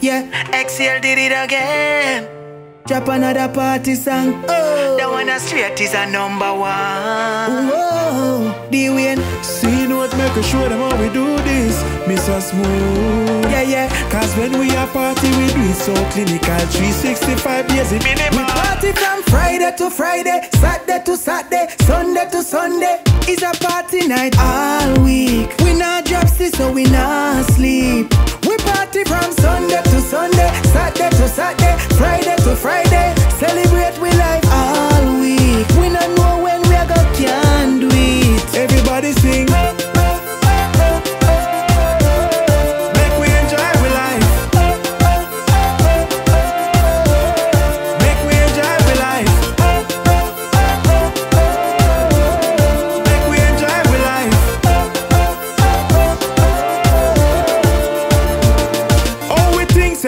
Yeah, X-ALE did it again. drop another party song. Oh, That one is straight is a number one. whoa, D-Wayne. See note, make a show them how we do this. Mr. Smooth. Yeah, yeah. Cause when we are party, we do it so clinical. 365 years it We party from Friday to Friday, Saturday to Saturday, Sunday to Sunday. It's a party night all week. We not drop sleep, so we not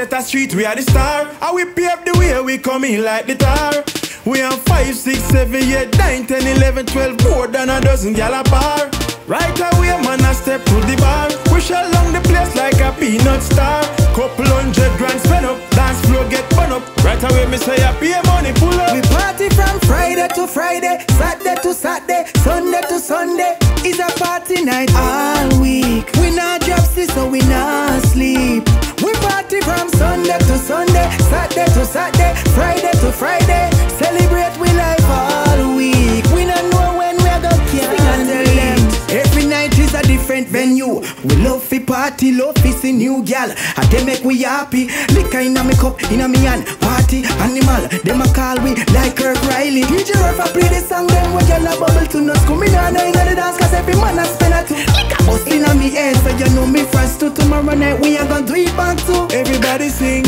set a street, we are the star. How we pave the way, we come in like the tar. We on 5, 6, 7, 8, 9, 10, 11, 12, more than a dozen gal a bar. Right away, man, I step to the bar. Push along the place like a peanut star. Couple hundred grand spend up, dance floor get fun up. Right away, me say, I pay money, pull up. We party from Friday to Friday, Saturday to Saturday, Sunday to Sunday. It's a party night all Friday. Celebrate we life all week. We not know when we are gonna can Every night is a different venue. We love fi party, love fi see new gal. And they make we happy. Liquor inna me cup, inna me hand. Party animal, them a call we like Kirk Riley. DJ Rafa play the song, them when gal a bubble to no school. Me nah know inna the dance 'cause every man a spend a two. Liquor bust inna me head, so you know me first to tomorrow night we a gonna do it back too. Everybody sing.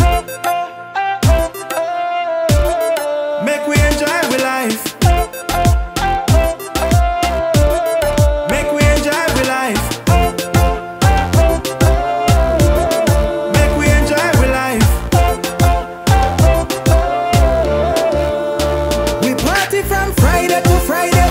Friday to Friday.